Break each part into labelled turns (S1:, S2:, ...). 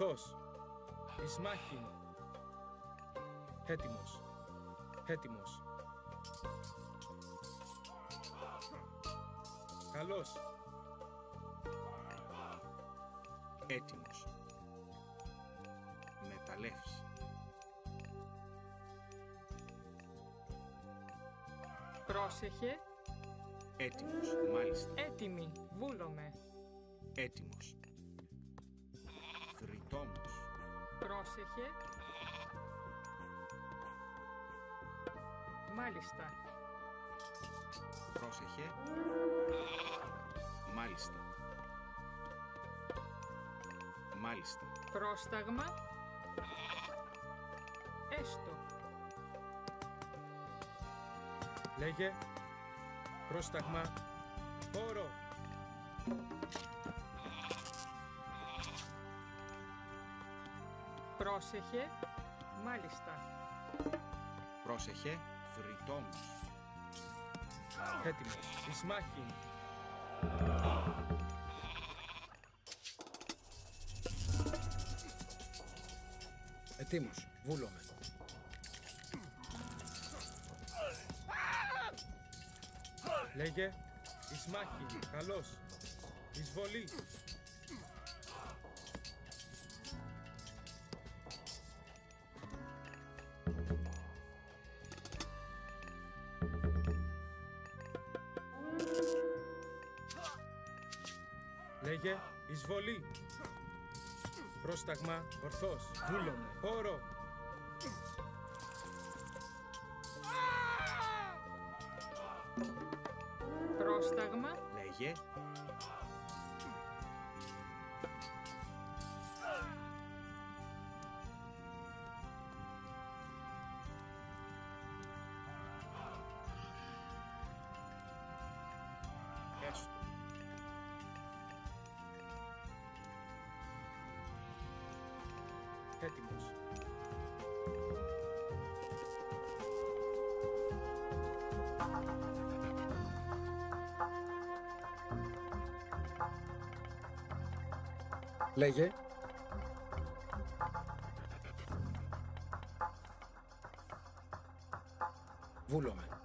S1: Ορθός. Ισμάχη. Έτοιμος. Έτοιμος. Καλός.
S2: Έτοιμος. Μεταλλεύς.
S3: Πρόσεχε.
S2: Έτοιμος. Μάλιστα.
S3: Έτοιμη. Βούλομαι.
S2: Έτοιμος.
S3: Πρόσεχε. Μάλιστα.
S2: Πρόσεχε. Μάλιστα. Μάλιστα.
S3: Πρόσταγμα. Έστω.
S1: Λέγε. Πρόσταγμα. Χώρο.
S3: Πρόσεχε. Μάλιστα.
S2: Πρόσεχε. Θρητόμος.
S1: Έτοιμος. Ισμάχη.
S4: Ετοίμος. Βούλομαι.
S1: Λέγε. Ισμάχη. Καλός. Εισβολή. Λέγε. Εισβολή. Πρόσταγμα. Ορθός. Βούλομαι. Χώρο.
S3: Πρόσταγμα.
S2: Λέγε.
S1: Έτοιμος.
S4: Λέγε. Βούλομαι.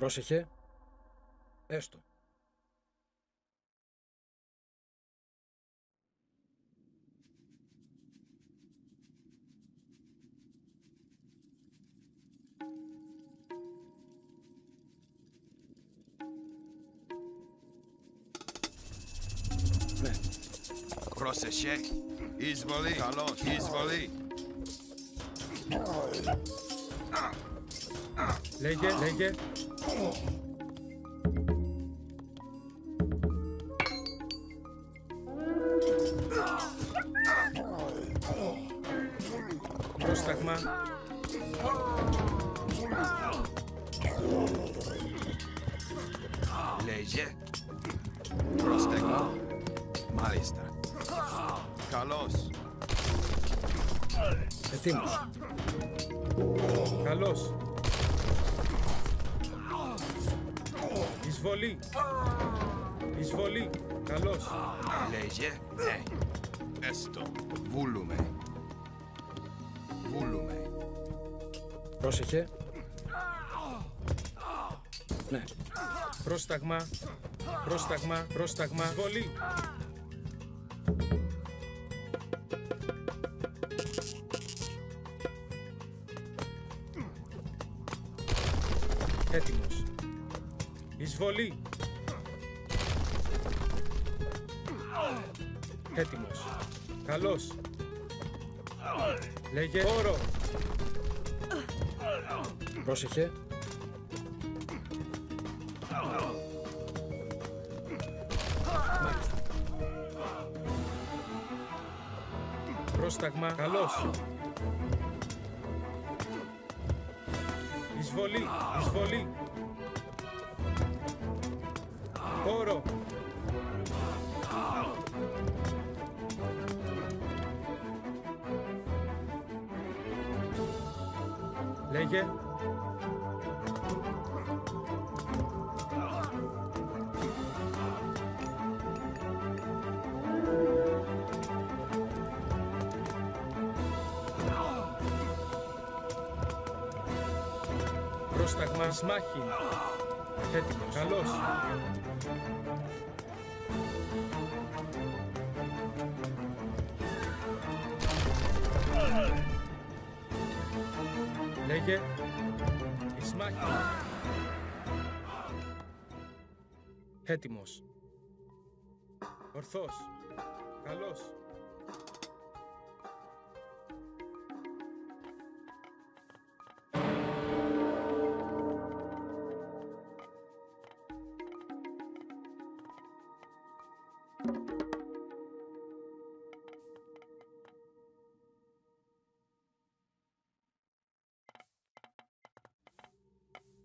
S4: Πρόσεχε. Έστω. Ναι.
S5: Πρόσεχε. Εισβολή. Καλώς. Εισβολή.
S1: Λέγε. Λέγε. Πρόσταγμα.
S5: Λέγε. Πρόστεγμα. Μάλιστα. Καλώς.
S4: Ετοίμος.
S1: Καλός. Εισβολή. Εισβολή. Καλός.
S5: Λέγε. Ναι. Έστω. Βούλουμε. Βούλουμε.
S4: Πρόσεχε. Ναι.
S1: Πρόσταγμα. Πρόσταγμα. Πρόσταγμα. Εισβολή. Εισβολή. Έτοιμος. Καλός. Λέγε όρο.
S4: Πρόσεχε. Μάλιστα.
S1: Πρόσταγμα. Καλός. Εισβολή. Εισβολή. Χώρο. Λέγε. Πρόσταγμα σμάχη. Έτοιμος, Καλώς. Λέγε. Εις μάχη. Έτοιμος. Ορθός. Καλώς.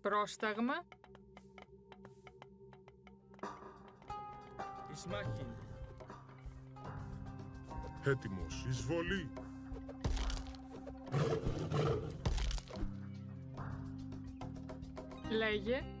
S3: Πρόσταγμα.
S1: Εις μάχη.
S6: Έτοιμος. Εισβολή.
S3: Λέγε.